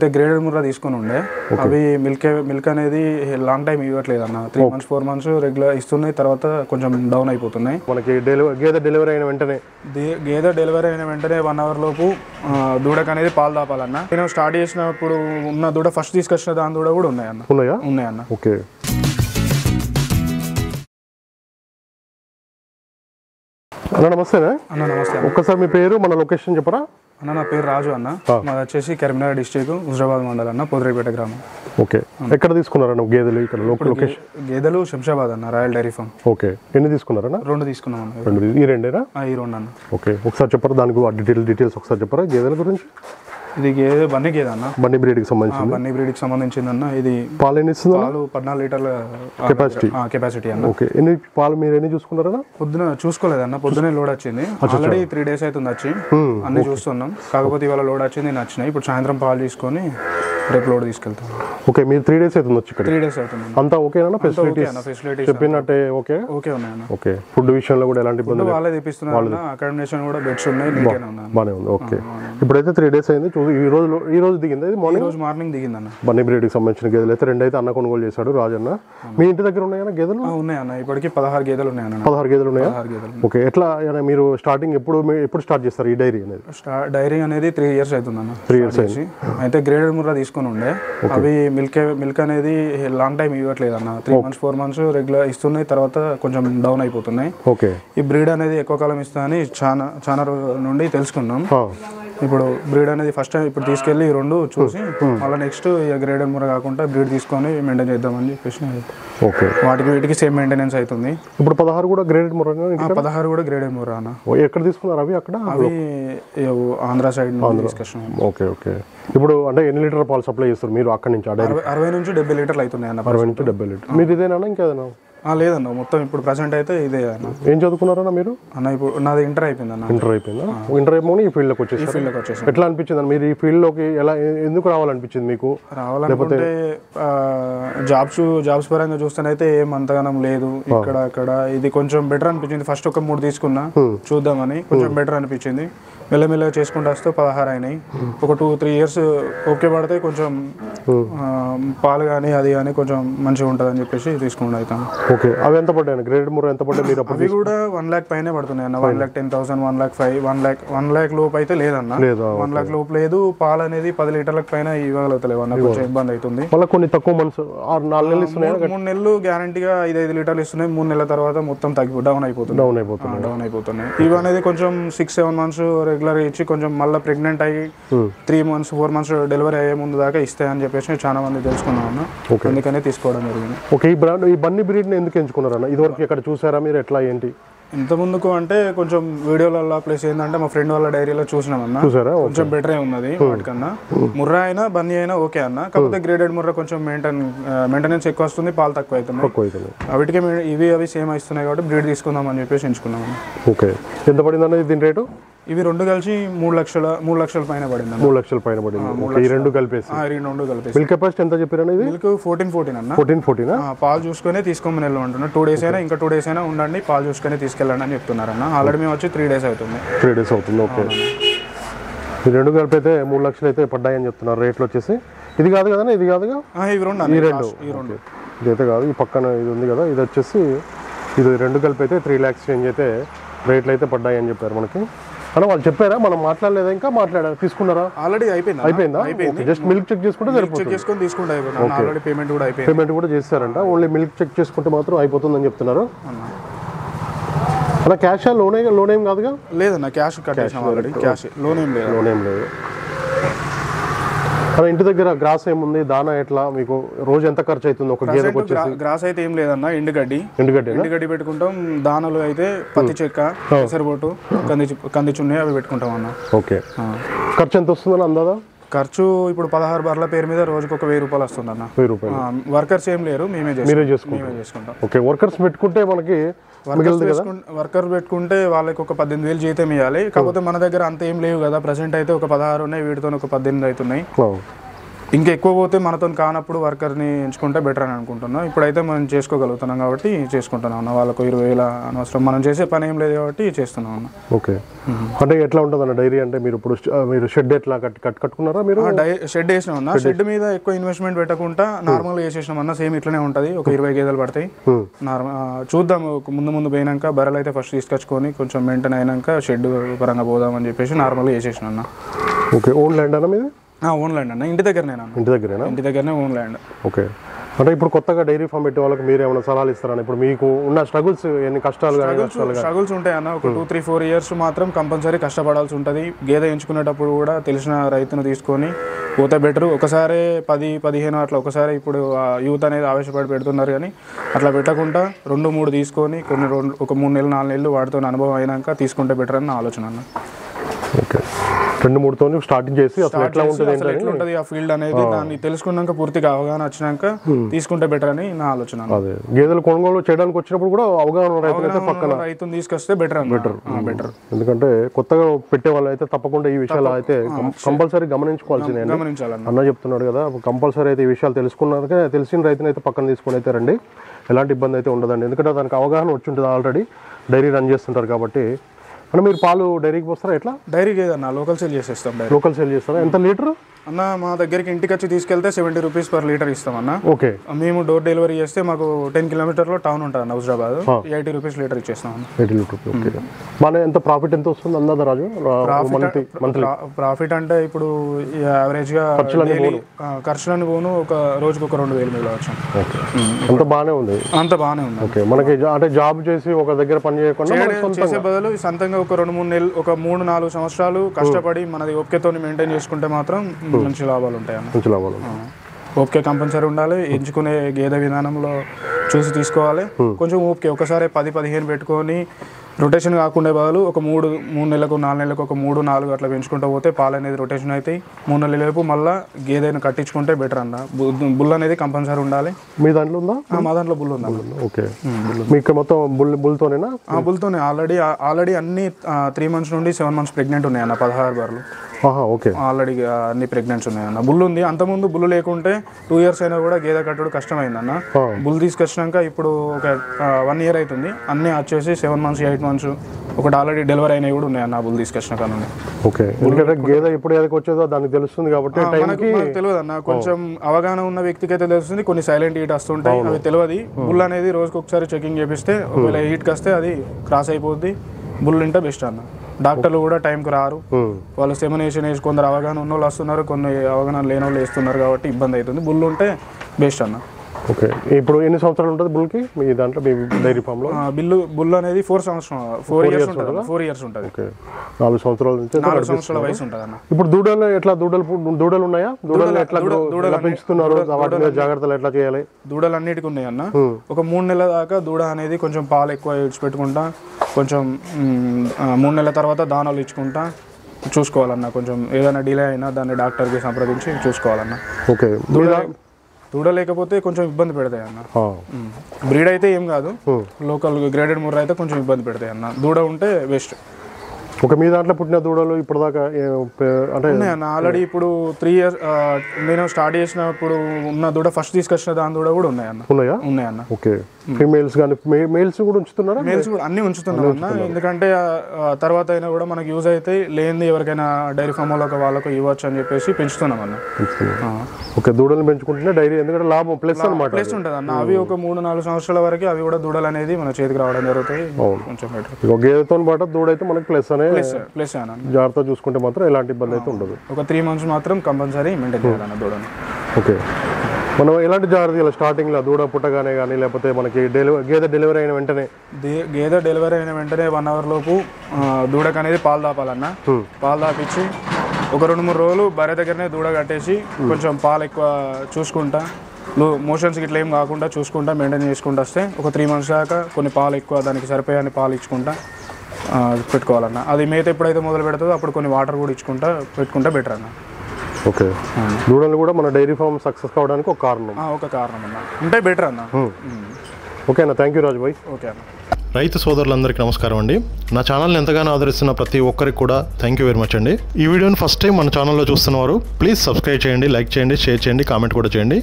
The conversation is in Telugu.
అయితే గ్రేడెడ్ ముర్రా తీసుకొని ఉండే. అవి మిల్క్ మిల్క్ అనేది లాంగ్ టైం ఇవ్వట్లేదు అన్న three months four months regular ఇస్తున్నాయి తర్వాత కొంచెం డౌన్ అయిపోతున్నాయి. మనకి డెలివరీ గేదె డెలివరీ అయిన వెంటనే. గేదె డెలివరీ అయిన వెంటనే వన్ అవర్ లోపు దూడకు అనేది పాలు తాపాలన్న. నేను స్టార్ట్ చేసినప్పుడు ఉన్న దూడ ఫస్ట్ తీసుకొచ్చిన దాని దూడ కూడా ఉన్నాయన్న. ఉన్నాయా? ఉన్నాయన్న. ఓకే. అన్న నమస్తేనే అన్న నమస్తే. ఒక్కసారి మీ పేరు మన లొకేషన్ చెప్పరా? అన్న నా పేరు రాజు అన్న. మాది వచ్చేసి కరీంనగర్ డిస్టిక్ హుజరాబాద్ మండల్ అన్న పొదిరేపేట గ్రామం. ఓకే. ఎక్కడ తీసుకున్నారన్న గేదెలు ఇక్కడ లోకల్ లొకేషన్ గేదెలు శంషాబాద్ అన్న రాయల్ డైరీ ఫామ్. ఓకే. ఎన్ని తీసుకున్నారన్న? రెండు తీసుకున్నాం అన్న. రెండు ఈ రెండేనా? ఈ రెండు అన్న ఓకే. ఒకసారి చెప్పరా దానికి డీటెయిల్ డీటెయిల్స్ ఒకసారి చెప్పరా గేదెల గురించి? ఇది గేదె బన్నీ గేదె అన్న? బండి బ్రీడ్కి సంబంధించి బన్నీ బ్రీడ్కి సంబంధించింది అన్న ఇది పాలు ఎన్ని ఇస్తుందా పాలు పద్నాలుగు లీటర్ల Capacity. కెపాసిటీ. అన్న. ఓకే. ఎన్ని పాలు మీరు ఎన్ని చూసుకున్నారా పొద్దున చూసుకోలేదన్న. పొద్దునే లోడ్ వచ్చింది. ఆల్రెడీ త్రీ డేస్ అవుతుంది వచ్చి. అన్ని చూస్తున్నాం. కాకపోతే ఇవాళ లోడ్ వచ్చింది నచ్చినాయి ఇప్పుడు సాయంత్రం పాలు తీసుకొని రేపు లోడ్ తీసుకెళ్తాం. ఓకే మీరు త్రీ డేస్ అవుతుంది వచ్చి ఇక్కడ త్రీ డేస్ అవుతుంది అంతా ఓకేనా ఓకే ఫెసిలిటీస్ అన్న ఫెసిలిటీస్ చెప్పినట్టే ఓకే? ఓకే ఉన్నాయన్న. ఓకే ఫుడ్ విషయంలో కూడా ఎలాంటి ఇబ్బంది వాళ్ళే తెప్పిస్తున్నారు అన్న. అకామిడేషన్ కూడా బెడ్స్ ఉన్నాయి బాగానే ఉంది. ఓకే ఇప్పుడైతే త్రీ డేస్ అయింది. చూ ఈ రోజు ఈ రోజు దిగింది ఇది ఈ మార్నింగ్ రోజు మార్నింగ్ దిగిందన్న. బన్నీ బ్రీడ్కి సంబంధించిన గేదెలు అయితే రెండు అయితే అన్న కొనుగోలు చేశాడు రాజన్న. మీ ఇంటి దగ్గర ఉన్నాయా గేదెలు? ఉన్నాయన్న. ఇప్పటికి పదహారు గేదెలు ఉన్నాయన్న. పదహారు గేదెలు ఉన్నాయా? ఓకే ఎట్లా మీరు స్టార్టింగ్ ఎప్పుడు ఎప్పుడు స్టార్ట్ చేస్తారు ఈ డైరీ అనేది? డైరీ అనేది త్రీ ఇయర్స్ అవుతుందన్న. త్రీ ఇయర్స్ చేసి. అయితే గ్రేడెడ్ ముర్రా తీసుకొని ఉండే. అవి మిల్క్ మిల్క్ అనేది లాంగ్ టైం ఇవ్వట్లేదు అన్న. Three months four months regular ఇస్తున్నాయి తర్వాత కొంచెం డౌన్ అయిపోతున్నాయి. ఓకే ఈ బ్రీడ్ అనేది ఎక్కువ కాలం ఇస్తా అని చాలా చాలా రోజుల నుండి తెలుసుకున్నాం. ఇప్పుడు బ్రీడ్ అనేది ఫస్ట్ టైం ఇప్పుడు తీసుకెళ్ళి ఈ రెండు చూసి మళ్ళీ నెక్స్ట్ ఇక గ్రేడెడ్ ముర్రా కాకుండా బ్రీడ్ తీసుకొని మెయింటైన్ చేద్దామని చెప్పేసి ఓకే వాటికి వీటికి సేమ్ మెయింటెనెన్స్ అవుతుంది ఇప్పుడు పదహారు కూడా గ్రేడెడ్ మురగా ఆ పదహారు కూడా గ్రేడెడ్ ముర్రా అన్న. ఎక్కడ తీసుకున్నారు? అవి అక్కడ? అవి ఆంధ్ర సైడ్ తీసుకొచ్చినాం. ఓకే ఓకే ఇప్పుడు అంటే ఎన్ని లీటర్ పాలు సప్లై చేస్తారు మీరు అక్కడి నుంచి? అరవై నుంచి డెబ్బై లీటర్లు అవుతున్నాయి అన్న అరవై నుంచి డెబ్బై లీటర్. మీరు ఇదేనా ఇంకేదైనా? లేదన్న మొత్తం ఇప్పుడు ప్రజెంట్ అయితే ఇదే అన్న. ఏం చదువుకున్నారన్నా మీరు? అన్న ఇప్పుడు నాది ఇంటర్ అయిపోయింది అన్న. ఇంటర్ అయిపోయిందా? ఇంటర్ అయిపోయి ఈ ఫీల్డ్లోకి వచ్చేసారు? ఫీల్డ్లోకి వచ్చేసాను. ఎట్లా అనిపించింది అన్న? మీరు ఈ ఫీల్డ్లోకి ఎలా ఎ- ఎందుకు రావాలనిపించింది మీకు? రావాలనుకుంటే జాబ్స్ జాబ్స్ పరంగా చూస్తేనైతే ఏం అంతగానం లేదు. ఇక్కడ అక్కడ ఇది కొంచెం బెటర్ అనిపించింది. ఫస్ట్ ఒక మూడు తీసుకున్నా. చూద్దామని. కొంచెం బెటర్ అనిపించింది. మెల్లమెల్లగా చేసుకుంటూ వస్తే పదహారు అయినాయి ఒక టూ త్రీ ఇయర్స్ ఓకే పడితే కొంచెం ఆ, పాలు కానీ అది కానీ కొంచెం మంచిగా ఉంటుంది అని చెప్పేసి తీసుకుంటూ అవుతాను ఓకే. అవి ఎంత పడ్డాయి? గ్రేడ్ ముర ఎంత పడ్డాయి? మీరు అవి కూడా వన్ ల్యాక్ పైనే పడుతున్నాయి అన్న. One lakh ten thousand one lakh five one lakh one lakh లోపు అయితే లేదన్న. లేదా వన్ లాక్ లోపు లేదు. పాలు అనేది పది లీటర్లకు పైన ఇవ్వగలుగుతలేవు అన్న. కొంచెం ఇబ్బంది అవుతుంది. మళ్ళీ కొన్ని తక్కువ మంత్స్ ఆరు నాలుగు నెలలు ఇస్తున్నాయా? మూడు మూడు నెలలు గ్యారంటీగా ఐదు ఐదు లీటర్లు ఇస్తున్నాయి. మూడు నెలల తర్వాత మొత్తం తగ్గి డౌన్ అయిపోతుంది డౌన్ అయిపోతుంది డౌన్ అయిపోతున్నాయి. ఇవి అనేది కొంచెం సిక్స్ సెవెన్ మంత్స్ రెగ్యులర్ ఇచ్చి కొంచెం మళ్ళీ ప్రెగ్నెంట్ అయ్యి three months four months delivery అయ్యే ముందు దాకా ఇస్తాయని చెప్పేసి చాలా మంది తెలుసుకున్నాం అన్న. అందుకనే తీసుకోవడం జరిగింది. ఓకే ఈ బ్రాండ్ ఈ బన్నీ బ్రీడ్ని ఎందుకు ఎంచుకున్నారన్న ఇదివరకు ఎక్కడ చూసారా మీరు? ఎట్లా ఏంటి? ఇంత ముందుకు అంటే కొంచెం వీడియోలలో ప్లేస్ ఏంటంటే మా ఫ్రెండ్ వాళ్ళ డైరీలో చూసినామన్న కొంచెం బెటరే ఉన్నది వాటికన్నా. ముర్రా అయినా బన్నీ అయినా ఓకే అన్న. కాకపోతే గ్రేడెడ్ ముర్రా కొంచెం మెయింటైన్ మెయింటెనెన్స్ ఎక్కువ వస్తుంది పాలు తక్కువ అవుతుంది వీటికి ఇవి అవి సేమ్ ఇస్తున్నాయి కాబట్టి బ్రీడ్ తీసుకుందాం అని చెప్పేసి ఎంచుకున్నాం అన్న. ఓకే ఎంత పడింది అన్నది దీని రేటు? ఇవి రెండు కలిసి మూడు లక్షల మూడు లక్షల పైన పడింది. మూడు లక్షల పైన పడింది. ఈ రెండు కలిపేసి. ఆ, ఈ రెండు కలిపేసి. మిల్క్ కెపాసిటీ ఎంత చెప్పారన్న ఇది? మిల్క్ ఫోర్టీన్ ఫోర్టీన్ అన్న. ఫోర్టీన్ ఫోర్టీనా ఆ, పాలు చూసుకొని తీసుకోమని వెళ్ళమంటున్నా టూ డేస్ అయినా ఇంకా టూ డేస్ అయినా ఉండండి పాలు చూసుకొని తీసుకెళ్ళండి అని చెప్తున్నారన్న. ఆల్రెడీ మేము వచ్చి త్రీ డేస్ అవుతుంది. త్రీ డేస్ అవుతుంది ఓకే ఈ రెండు కలిపి అయితే మూడు లక్షలు అయితే పడ్డాయని చెప్తున్నారు రేట్లు వచ్చేసి. ఇది కాదు కదా ఇది కాదుగా ఆ, ఇవి రెండు ఈ రెండు. ఈ రెండు. ఇదైతే కాదు ఈ పక్కన ఇది ఉంది కదా ఇది వచ్చేసి ఇది రెండు కలిపి అయితే త్రీ ల్యాక్స్ చేంజ్ అయితే రేట్లు అయితే పడ్డాయి అని చెప్పారు మనకి. అన్న వాళ్ళు చెప్పారా? మనం మాట్లాడలేదా ఇంకా? మాట్లాడారా? తీసుకున్నారా? ఆల్రెడీ అయిపోయింది? అయిపోయిందా? జస్ట్ మిల్క్ చెక్ చేసుకుంటే సరిపోతుంది. తీసుకుంటే ఆల్రెడీ పేమెంట్ కూడా అయిపోయింది. పేమెంట్ కూడా చేస్తారంట. ఓన్లీ మిల్క్ చెక్ చేసుకుంటే మాత్రం అయిపోతుందని చెప్తున్నారు. అన్న క్యాష్ లోన్ లోన్ ఏం కాదుగా? లేదన్న క్యాష్ కట్టేసాం ఆల్రెడీ క్యాష్ లోన్ ఏం లేదు. లోన్ ఏం లేదు. అన్న ఇంటి దగ్గర గ్రాస్ ఏముంది? దానా ఎట్లా? మీకు రోజు ఎంత ఖర్చు అవుతుంది? ఒక గేదెకి గ్రాస్ అయితే ఏం లేదన్న ఎండుగడ్డి ఎండుగడ్డేనా ఎండుగడ్డి పెట్టుకుంటాం. దానాలు అయితే పత్తి చెక్క పెసరబోటు కంది కంది చున్నీ అవి పెట్టుకుంటాం అన్న ఓకే. ఖర్చు ఎంత వస్తుందని అందాదా? ఖర్చు ఇప్పుడు పదహారు బర్ల పేరు మీద రోజుకు ఒక వెయ్యి రూపాయలు వస్తుంది అన్న వెయ్యి రూపాయలు. వర్కర్స్ ఏం లేరు మేమే మీరే చేసుకుంటాం. ఓకే వర్కర్స్ పెట్టుకుంటే మనకి వర్కర్ పెట్టుకుంటే వాళ్ళకి ఒక పద్దెనిమిది వేలు జీతం ఇవ్వాలి కాకపోతే మన దగ్గర అంత ఏం లేవు కదా. ప్రజెంట్ అయితే ఒక పదహారు ఉన్నాయి వీటితో ఒక పద్దెనిమిది అవుతున్నాయి. ఇంకా ఎక్కువ పోతే మనతో కానప్పుడు వర్కర్ని ఎంచుకుంటే బెటర్ అని అనుకుంటున్నాం. ఇప్పుడైతే మనం చేసుకోగలుగుతున్నాం కాబట్టి చేసుకుంటున్నాం అన్న వాళ్ళకు ఇరవై వేల అనవసరం. మనం చేసే పని ఏం లేదు కాబట్టి చేస్తున్నాం అన్న. ఓకే. అంటే ఎట్లా ఉంటుంది అన్న డైరీ అంటే మీరు ఇప్పుడు మీరు షెడ్ ఎట్లా కట్ కట్ కట్టుకున్నారా మీరు? షెడ్ వేసినాం అన్న. షెడ్ మీద ఎక్కువ ఇన్వెస్ట్మెంట్ పెట్టకుండా నార్మల్గా వేసేసినాం అన్న. సేమ్ ఇట్లనే ఉంటుంది. ఒక ఇరవై గేదెలు పడతాయి. నార్మల్ చూద్దాం. ముందు ముందు పోయినాక బర్రెలు అయితే ఫస్ట్ తీసుకొచ్చుకొని కొంచెం మెయింటైన్ అయినాక షెడ్ పరంగా పోదాం అని చెప్పేసి నార్మల్గా వేసేసిన అన్న. ఓకే. ఓన్ ల్యాండ్ అన్న మీది? ఓన్ ల్యాండ్ అన్న. ఇంటి దగ్గరనే అన్న? ఇంటి దగ్గరేనా? ఇంటి దగ్గరనే ఓన్ ల్యాండ్ ఓకే. అంటే ఇప్పుడు కొత్తగా డైరీ ఫామ్ పెట్టే వాళ్ళకి మీరు ఏమైనా సలహాలు ఇస్తారని ఇప్పుడు మీకు ఉన్న స్ట్రగుల్స్ ఎన్ని కష్టాలు స్ట్రగుల్స్ ఉంటాయి అన్న. ఒక టూ త్రీ ఫోర్ ఇయర్స్ మాత్రం కంపల్సరీ కష్టపడాల్సి ఉంటుంది. గేదె ఎంచుకునేటప్పుడు కూడా తెలిసిన రైతును తీసుకొని పోతే బెటర్ ఒకసారి పది పదిహేను అట్లా ఒకసారి ఇప్పుడు యూత్ అనేది ఆవేశపడి పెడుతున్నారు కానీ అట్లా పెట్టకుండా రెండు మూడు తీసుకొని కొన్ని రెండు ఒక మూడు నెలలు నాలుగు నెలలు వాటితో అనుభవం అయినాక తీసుకుంటే బెటర్ అని నా ఆలోచన అన్న. రెండు మూడుతో స్టార్టింగ్ చేసి అసలు ఎట్లా ఉంటుంది అసలు ఎట్లా ఉంటుంది ఆ ఫీల్డ్ అనేది దాన్ని తెలుసుకున్నాక పూర్తిగా అవగాహన వచ్చినాక తీసుకుంటే బెటర్ అని నా ఆలోచన. అదే. గేదెలు కొనుగోలు చేయడానికి వచ్చినప్పుడు కూడా అవగాహన రైతులు అయితే పక్కన రైతుని తీసుకొస్తే బెటర్ బెటర్ బెటర్ ఎందుకంటే కొత్తగా పెట్టే వాళ్ళు అయితే తప్పకుండా ఈ విషయాలు అయితే కంపల్సరీ గమనించుకోవాల్సిందే అన్న చెప్తున్నాడు కదా కంపల్సరీ అయితే ఈ విషయాలు తెలుసుకున్నాక తెలిసిన రైతుని అయితే పక్కన తీసుకొని అయితే రండి. ఎలాంటి ఇబ్బంది అయితే ఉండదండి. ఎందుకంటే దానికి అవగాహన వచ్చి ఉంటుంది ఆల్రెడీ. డైరీ రన్ చేస్తుంటారు కాబట్టి అంటే మీరు పాలు డైరీకి పోస్తారా? ఎట్లా? డైరీ లేదన్న లోకల్ సేల్ చేసేస్తాం డైరీ. లోకల్ సేల్ చేస్తారా? ఎంత లీటర్? అన్న మా దగ్గరికి ఇంటికి వచ్చి తీసుకెళ్తే సెవెంటీ రూపీస్ పర్ లీటర్ ఇస్తాం అన్న. ఓకే. మేము డోర్ డెలివరీ చేస్తే మాకు టెన్ కిలోమీటర్లో టౌన్ ఉంటుంది అన్న హుజరాబాద్ ఎయిటీ రూపీస్ లీటర్ ఇచ్చేస్తాం ఎయిటీ మన ఎంత ప్రాఫిట్ ఎంత వస్తుంది అందాదా రాజు? ప్రాఫిట్ అంటే ఇప్పుడు daily, ఆ, ఖర్చులను పోను ఒక రోజుకి ఒక రెండు వేలు మిగలవచ్చు అంత బాగానే ఉంది. అంత బాగానే ఉంది. ఓకే. మనకి అంటే జాబ్ చేసి ఒక దగ్గర పని చేయకుండా చేసే బదులు సొంతంగా ఒక రెండు మూడు నెలలు ఒక మూడు నాలుగు సంవత్సరాలు కష్టపడి మనది ఓపికతో మెయింటైన్ చేసుకుంటే మాత్రం మంచి లాభాలు ఉంటాయి మంచి లాభాలు ఓపిక కంపల్సరీ ఉండాలి ఎంచుకునే గేదె విధానంలో చూసి తీసుకోవాలి. కొంచెం ఓపిక ఒకసారి పది పదిహేను పెట్టుకొని రొటేషన్ కాకుండా బదులు ఒక మూడు మూడు నెలలకు నాలుగు నెలలకు ఒక మూడు నాలుగు అట్లా పెంచుకుంటూ పోతే పాలు అనేది రొటేషన్ అవుతాయి. మూడు నెలలలోపు మళ్ళీ గేదెను కట్టించుకుంటే బెటర్ అన్న. బుల్ అనేది కంపల్సరీ ఉండాలి. మీ దాంట్లో ఉందా? మా దాంట్లో బుల్ ఉందా? ఓకే. మీకు మొత్తం బుల్ బుల్తోనేనా? బుల్తోనే. ఆల్రెడీ ఆల్రెడీ అన్ని త్రీ మంత్స్ నుండి సెవెన్ మంత్స్ ప్రెగ్నెంట్ ఉన్నాయి అన్న పదహారు బర్రెలు ఆహా ఓకే. ఆల్రెడీ అన్ని ప్రెగ్నెంట్స్ ఉన్నాయి అన్న. బుల్ ఉంది. అంతకుముందు బుల్ లేకుంటే టూ ఇయర్స్ అయినా కూడా గేదె కట్టుడు కష్టమైంది అన్న. ఆ. బుల్ తీసుకొచ్చినాక ఇప్పుడు ఒక వన్ ఇయర్ అవుతుంది అన్నీ వచ్చేసి సెవెన్ మంత్స్ ఎయిట్ మంత్స్ ఒకటి ఆల్రెడీ డెలివరీ అయినవి కూడా ఉన్నాయి అన్న బుల్ తీసుకొచ్చిన కానీ ఓకే. ఎందుకంటే గేదె ఎప్పుడు ఏదైకి వచ్చేదో దానికి తెలుస్తుంది కాబట్టి మనకు తెలియదు అన్న. కొంచెం అవగాహన ఉన్న వ్యక్తికి అయితే తెలుస్తుంది. కొన్ని సైలెంట్ హీట్ వస్తుంటాయి అవి తెలియదు. బుల్ అనేది రోజుకి ఒకసారి చెకింగ్ చేపిస్తే ఒకవేళ హీట్కి వస్తే అది క్రాస్ అయిపోద్ది. బుల్ ఉంటే బెస్ట్ అన్న. డాక్టర్లు కూడా టైంకి రారు. వాళ్ళు సెమినేషన్ వేసి కొందరు అవగాహన ఉన్న వాళ్ళు వస్తున్నారు కొన్ని అవగాహన లేని వాళ్ళు వేస్తున్నారు కాబట్టి ఇబ్బంది అవుతుంది. బుల్ ఉంటే బెస్ట్ అన్న. ఓకే. ఇప్పుడు ఎన్ని సంవత్సరాలు ఉంటుంది బుల్కి మీ దాంట్లో మీ డైరీ ఫామ్లో? బిల్లు బుల్ అనేది ఫోర్ సంవత్సరం ఫోర్ ఇయర్స్ ఉంటుంది ఫోర్ ఇయర్స్ ఉంటుంది. ఓకే. నాలుగు సంవత్సరాల నుంచి నాలుగు సంవత్సరాల వయసు ఉంటుంది అన్న ఇప్పుడు దూడలు ఎట్లా దూడలు దూడలు ఉన్నాయా? దూడలు ఎట్లా దూడ- ఎలా పెంచుతున్నారు? వాటి మీద జాగ్రత్తలు ఎట్లా చేయాలి? దూడలు అన్నిటికీ ఉన్నాయి అన్న ఒక మూడు నెలల దాకా దూడ అనేది కొంచెం పాలు ఎక్కువ ఇచ్చిపెట్టుకుంటా కొంచెం మూడు నెలల తర్వాత దానాలు ఇచ్చుకుంటా చూసుకోవాలన్న. కొంచెం ఏదైనా డిలే అయినా దాన్ని డాక్టర్కి సంప్రదించి చూసుకోవాలన్న. ఓకే. మీ దా- దూడ లేకపోతే కొంచెం ఇబ్బంది పెడతాయి అన్న. బ్రీడ్ అయితే ఏం కాదు. లోకల్ గ్రేడెడ్ ముర్ర అయితే కొంచెం ఇబ్బంది పెడతాయి అన్న. దూడ ఉంటే బెస్ట్ ఒక మీ దాంట్లో పుట్టిన దూడలు ఇప్పటిదాకా అంటే ఆల్రెడీ ఇప్పుడు త్రీ ఇయర్స్ నేను స్టార్ట్ చేసినప్పుడు ఉన్న దూడ ఫస్ట్ తీసుకొచ్చిన దాని దూడ కూడా ఉన్నాయన్న ఉన్నాయా? ఉన్నాయన్న ఓకే. ఫీమేల్స్ కానీ మేల్స్ కూడా ఉంచుతున్నారా? మేల్స్ కూడా అన్ని ఉంచుతున్నాం అన్న ఎందుకంటే తర్వాత అయినా కూడా మనకి యూజ్ అయితే లేనిది ఎవరికైనా డైరీ ఫామ్ వాళ్ళకి వాళ్ళకు ఇవ్వచ్చు అని చెప్పేసి పెంచుతున్నాం అన్న. ఓకే దూడలు పెంచుకుంటేనే డైరీ ఎందుకంటే లాభం ప్లస్ అనమాట ప్లేస్ ఉంటుంది అన్న. అవి ఒక మూడు నాలుగు సంవత్సరాల వరకు అవి కూడా దూడలు అనేది మన చేతికి రావడం జరుగుతాయి కొంచెం గేదెతో పాటు దూడ అయితే మనకి ప్లస్ అనే ప్లస్ ప్లస్ అన్న జాగ్రత్త చూసుకుంటే మాత్రం ఎలాంటి ఇబ్బంది అయితే ఉండదు. ఒక త్రీ మంత్స్ మాత్రం కంపల్సరీ మెయింటైన్ చేయాలన్న దూడని ఓకే మనం ఎలాంటి జాగ్రత్త ఇలా స్టార్టింగ్లో దూడ పుట్టగానే కానీ లేకపోతే మనకి డెలివరీ గేదె డెలివరీ అయిన వెంటనే? గేదె డెలివరీ అయిన వెంటనే వన్ అవర్ లోపు దూడకు అనేది పాలు దాపాలన్న పాలు దాపించి ఒక రెండు మూడు రోజులు బర్రె దగ్గరనే దూడ కట్టేసి కొంచెం పాలు ఎక్కువ చూసుకుంటా మోషన్స్ ఇట్లా ఏం కాకుండా చూసుకుంటా మెయింటైన్ చేసుకుంటూ వస్తే ఒక త్రీ మంత్స్ దాకా కొన్ని పాలు ఎక్కువ దానికి సరిపోయని పాలు ఇచ్చుకుంటా. పెట్టుకోవాలన్న. అది మేత ఎప్పుడైతే మొదలు పెడుతుందో అప్పుడు కొన్ని వాటర్ కూడా ఇచ్చుకుంటా పెట్టుకుంటే బెటర్ అన్న. ఓకే. దూడలు కూడా మన డైరీ ఫామ్ సక్సెస్ కావడానికి ఒక కారణం. ఆ, ఒక కారణం అన్న ఉంటే బెటర్ అన్న. ఓకే అన్న thank you Raju bhai okay అన్న. రైతు సోదరులందరికీ నమస్కారం అండి. నా ఛానల్ని ఎంతగానో ఆదరిస్తున్న ప్రతి ఒక్కరికి కూడా థ్యాంక్ యూ వెరీ మచ్ అండి. ఈ వీడియోని ఫస్ట్ టైం మన ఛానల్లో చూస్తున్నవారు ప్లీజ్ సబ్స్క్రైబ్ చేయండి లైక్ చేయండి షేర్ చేయండి కామెంట్ కూడా చేయండి.